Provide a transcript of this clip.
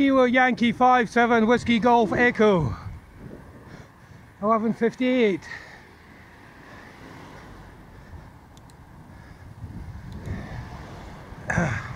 Kilo Yankee 57 Whiskey Golf Echo 1158 Ah.